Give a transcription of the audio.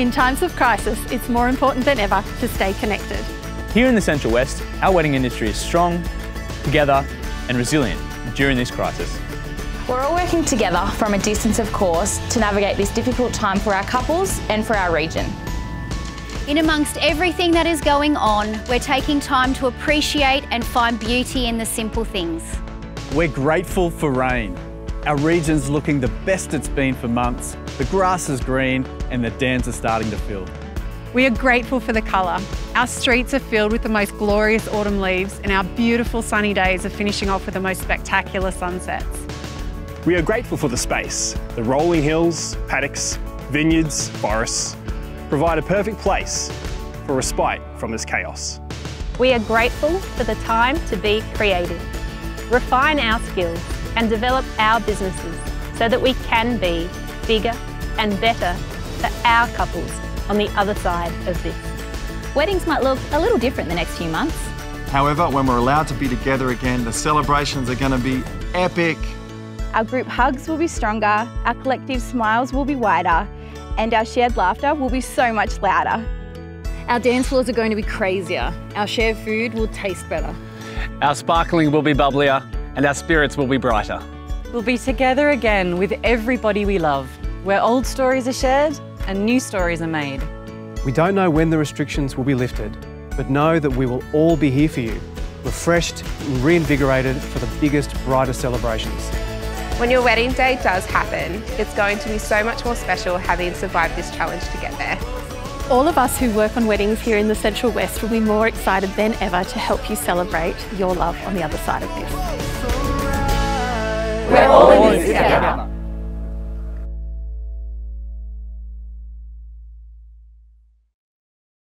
In times of crisis, it's more important than ever to stay connected. Here in the Central West, our wedding industry is strong, together and resilient during this crisis. We're all working together from a distance, of course, to navigate this difficult time for our couples and for our region. In amongst everything that is going on, we're taking time to appreciate and find beauty in the simple things. We're grateful for rain. Our region's looking the best it's been for months. The grass is green and the dams are starting to fill. We are grateful for the colour. Our streets are filled with the most glorious autumn leaves and our beautiful sunny days are finishing off with the most spectacular sunsets. We are grateful for the space. The rolling hills, paddocks, vineyards, forests provide a perfect place for respite from this chaos. We are grateful for the time to be creative, refine our skills and develop our businesses so that we can be bigger and better for our couples on the other side of this. Weddings might look a little different the next few months. However, when we're allowed to be together again, the celebrations are going to be epic. Our group hugs will be stronger, our collective smiles will be wider, and our shared laughter will be so much louder. Our dance floors are going to be crazier. Our shared food will taste better. Our sparkling will be bubblier, and our spirits will be brighter. We'll be together again with everybody we love, where old stories are shared and new stories are made. We don't know when the restrictions will be lifted, but know that we will all be here for you, refreshed and reinvigorated for the biggest, brightest celebrations. When your wedding day does happen, it's going to be so much more special having survived this challenge to get there. All of us who work on weddings here in the Central West will be more excited than ever to help you celebrate your love on the other side of this. We're all in this together.